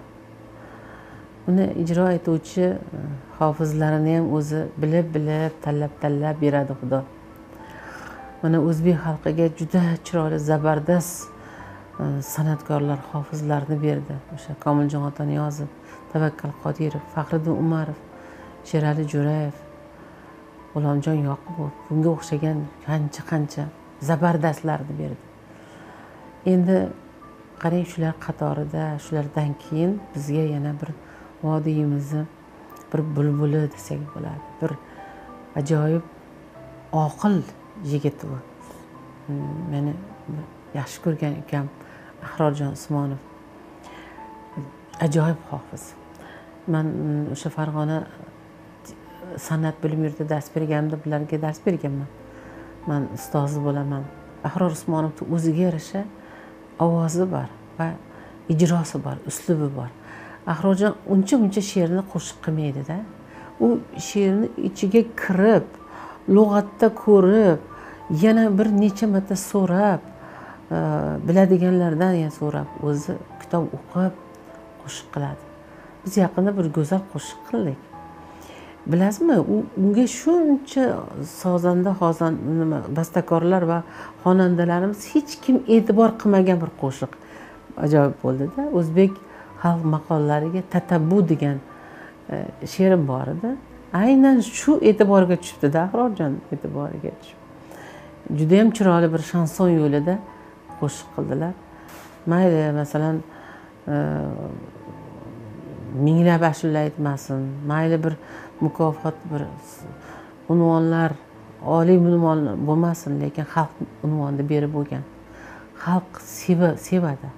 Uni ijro etuvchi e, hofizlarini ham o'zi bilib bilib tanlab tanlab beradi xudo. Mana o'zbek xalqiga juda chiroyli zabardast e, san'atkorlar hofizlarni berdi. O'sha komiljon otaniyozov tavakkal qodirov faxriddin umarov sherali jo'rayev g'ulomjon yoqubov bunga o'xshagan qancha qancha zabardastlarni berdi. Endi qarang shular qatorida shulardan keyin bizga yana bir vodiyimizni bir bulbuli desak bo'ladi. Bir ajoyib oqil yigit u. Meni yaxshi ko'rgan ukam ahrorjon usmonov. Ajoyib hofiz. Man mm, o'sha farg'ona san'at bilim yurtida dars berganimda bularga dars berganman. Man ustozi bo'laman. Ahror usmonovni o'ziga yarasha ovozi bor va ijrosi bor uslubi bor. Ahrorjon uncha muncha she'rni qo'shiq qilmaydida u she'rni ichiga kirib lug'atda ko'rib yana bir necha marta so'rab e, biladiganlardan yana so'rab o'zi kitob o'qib qo'shiq qiladi. Biz yaqinda bir go'zal qo'shiq qildik. Bilasizmi unga shuncha sozanda hozan nima bastakorlar va xonandalarimiz hech kim e'tibor qilmagan bir qo'shiq ajoyib bo'ldida. O'zbek xalq maqollariga tatabbu degan e, she'rim bor edi. Aynan shu e'tiborga tushibdida ahrorjon e'tiboriga tushib. Judayam chiroyli bir shanson yo'lida qo'shiq qildilar. Mayli masalan e, minglab ashula aytmasin mayli bir mukofot bir unvonlar oliy unvon bo'lmasin lekin xalq unvonini berib bo'lgan. Xalq sevadi.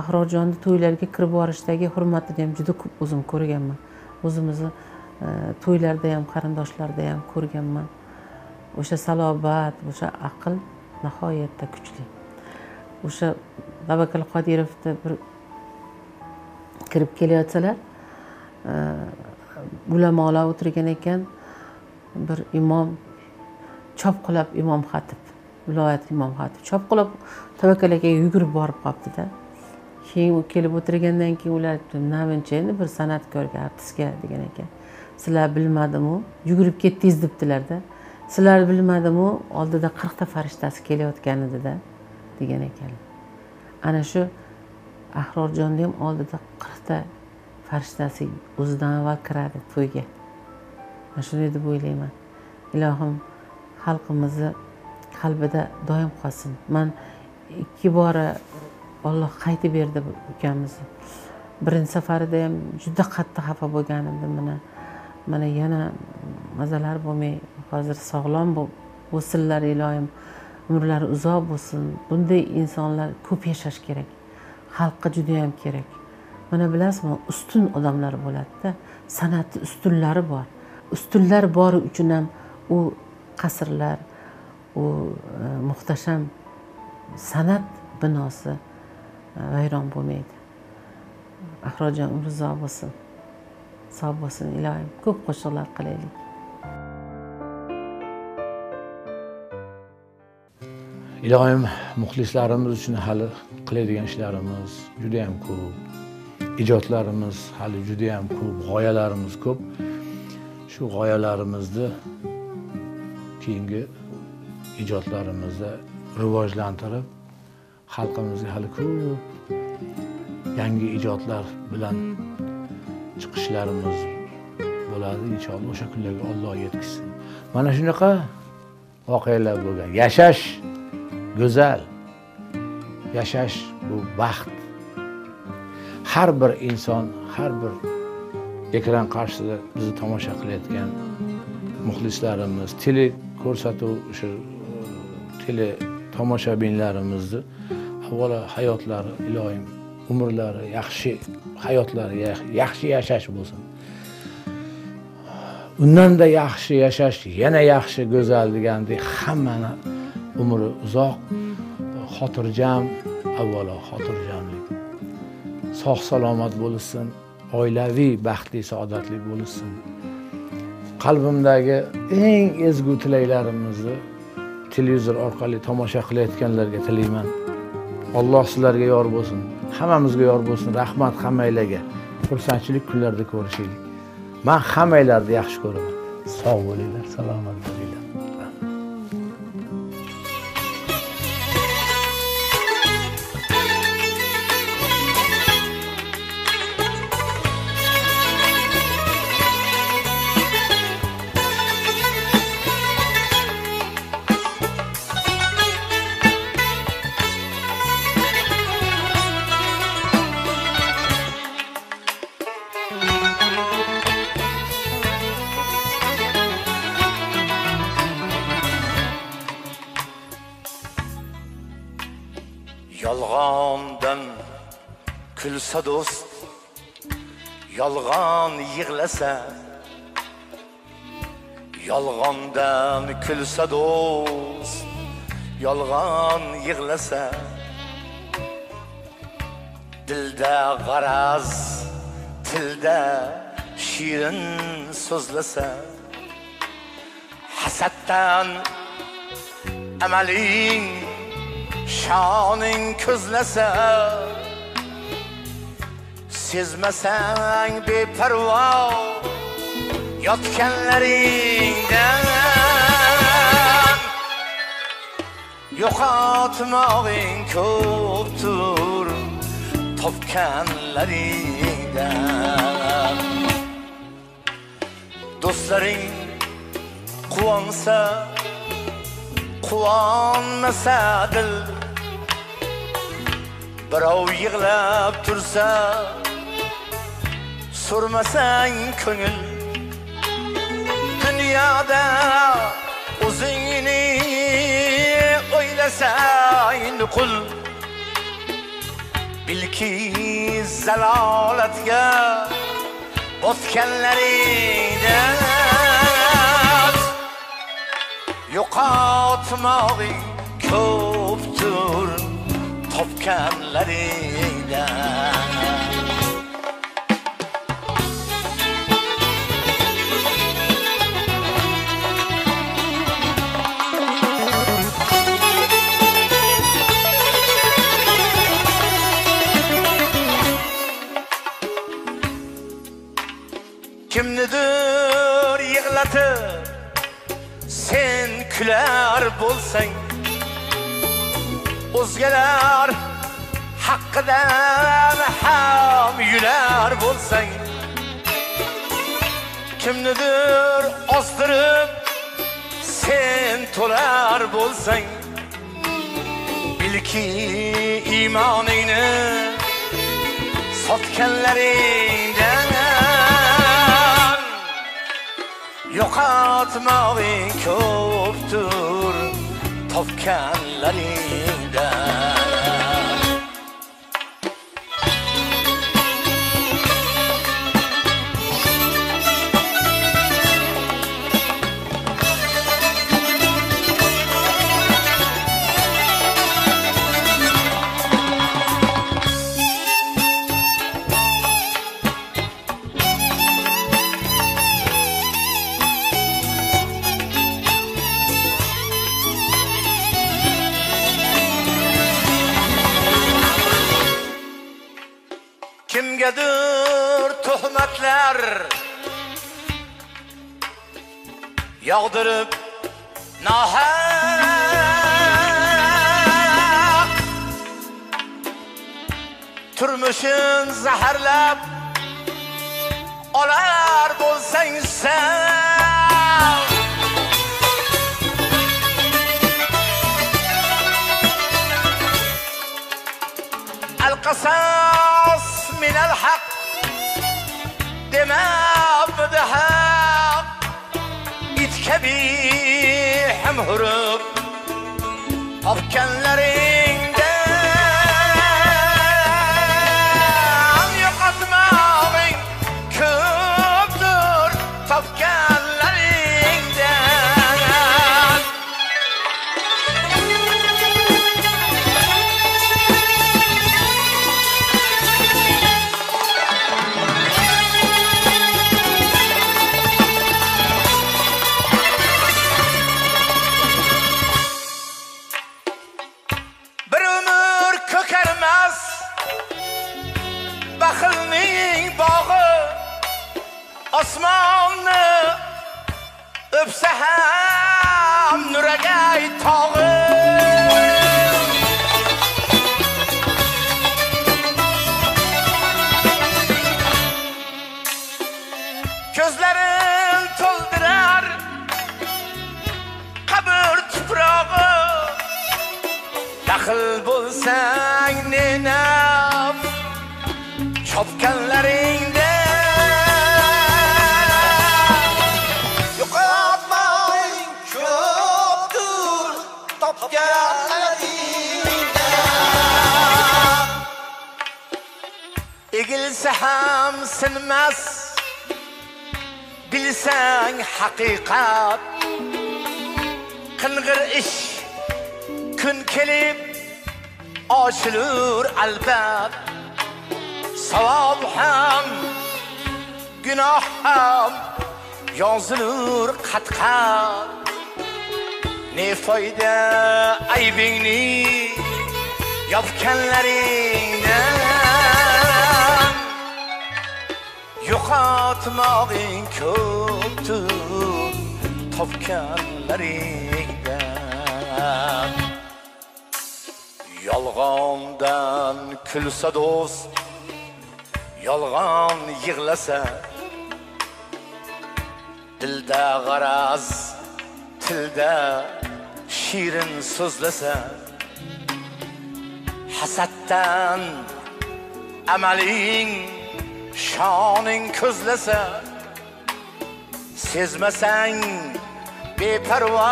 Ahrorjonni to'ylarga kirib borishdagi hurmatini ham juda ko'p o'zim ko'rganman. O'zimizni e, to'ylarda ham qarindoshlarda ham ko'rganman. O'sha salobat o'sha aql nihoyatda kuchli. O'sha tavakkal qodirovni bir kirib kelayotsalar e, ulamolar o'tirgan ekan bir imom chopqilab imom xatib viloyat imom xatib. Chopqilab tavakkal akaga yugurib borib qolibdida. Keyin u kelib o'tirgandan keyin ular navinchi endi bir san'atkorga artistga degan ekan. Sizlar bilmadimu? Yugurib ketdingiz debdilarda. Sizlar bilmadimu? Oldida qirqta farishtasi kelayotgan edida degan ekan. Ana shu ahrorjonni ham oldida qirqta farishtasi o'zidan avval kiradi to'yga. Mana shunday deb o'ylayman. Ilohim xalqimizni qalbida doim qolsin. Man ikki bora olloh qaytib berdi ukamizni birinchi safarida ham juda qattiq xafa bo'lgan edim mana mana yana mazalari bo'lmay hozir sog'lom bo'lsinlar iloyim umrlari uzoq bo'lsin. Bunday insonlar ko'p yashash kerak. Xalqqa judayam kerak. Mana bilasizmi ustun odamlar bo'ladida san'atni ustunlari bor. Ustunlar bori uchun ham u qasrlar u e, muhtasham san'at binosi e, vayron bo'lmaydi. Ahrojon umri uzoq bo'lsin. Sog' bo'lsin ilohim ko'p qo'shiqlar qilaylik. Ilohim muxlislarimiz uchun hali qiladigan ishlarimiz judayam ko'p. Ijodlarimiz hali judayam ko'p g'oyalarimiz ko'p. Shu g'oyalarimizni keyingi ijodlarimizda rivojlantirib xalqimizga hali ko'p yangi ijodlar bilan chiqishlarimiz bo'ladi. Inshaalloh o'sha kunlarga olloh yetkazsin mana shunaqa voqealar bo'lgan. Yashash go'zal. Yashash bu baxt. Har bir inson har bir ekran qarshisida bizni tomosha qilayotgan muxlislarimiz tele ko'rsatuv o'sha tele tomoshabinlarimizni avvalo hayotlari iloyim umrlari yaxshi hayotlari yaxshi yashash bo'lsin. Undanda yaxshi yashash yana yaxshi go'zal degandek hammani umri uzoq xotirjam avvalo xotirjamlik. Sog' salomat bo'lishsin oilaviy baxtli saodatli bo'lishsin qalbimdagi eng ezgu tilaklarimizni televizor orqali tomosha qilayotganlarga tilayman. Alloh sizlarga yor bo'lsin hammamizga yor bo'lsin rahmat hammanglarga xursandchilik kunlarda ko'rishaylik. Man hammanglarni yaxshi ko'raman. Sog' bo'linglar salomat bo'linglar. Yolg'ondan kulsa do'st yolg'on yig'lasa yolg'ondan kulsa do'st yolg'on yig'lasa dilda g'araz tilda shirin so'zlasa hasaddan amaling shoning ko'zlasa sezmasang beparvo yotganlaringdan yo'qotmog'ing ko'ptur topganlaringdan do'stlaring quvonsa quvonmasa dil birov yig'lab tursa surmasang ko'ngil. Dunyoda o'zingni o'ylasang nuqul. Bilki zalolatga botganlaringdan yo'qotmog'ing ko'p. Topganlaringdan kimnidir yig'latib sen kular bo'lsang o'zgalar haqqidan ham yular bo'lsang. Kimnidir ozdirib sen to'lar bo'lsang. Bilki iymoningni sotganlaringdan yo'qotmog'ing ko'ptur topganlaringdan Yağdırıp nahak Turmuşun zehirlep Olar bulsan sen El kasas minel hak يتكبيح مهرب topganlaringdan yo'qotmog'ing ko'pdir topganlaringdan yolg'ondan kulsa do'st yolg'on yig'lasa dilda g'araz tilda shirin so'zlasa hasaddan amaling shoning ko'zlasa sezmasang beparvo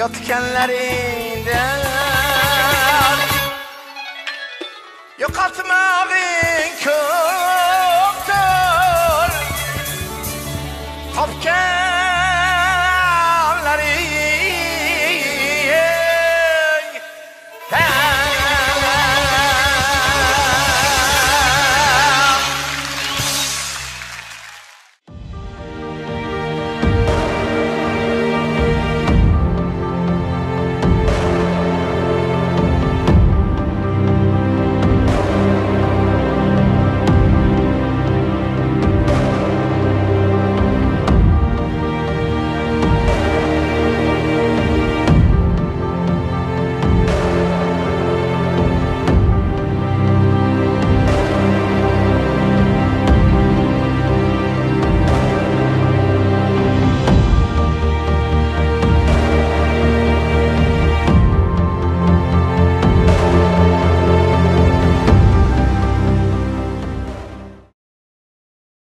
yotganlaringda yo'qotmag'ing ko'z